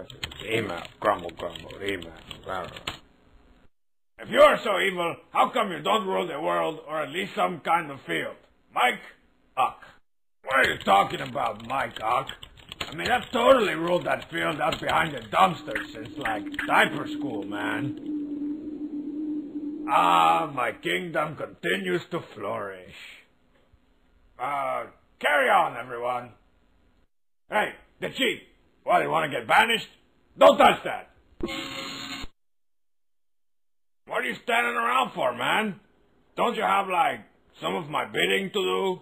messages, email, grumble, grumble, email, blah, blah, blah. If you are so evil, how come you don't rule the world or at least some kind of field? Mike Uck. What are you talking about, Mike Uck? I mean, I've totally ruled that field out behind the dumpster since, like, diaper school, man. Ah, my kingdom continues to flourish. Uh, carry on, everyone. Hey, The Cheat. What, you want to get banished? Don't touch that. What are you standing around for, man? Don't you have, like, some of my bidding to do?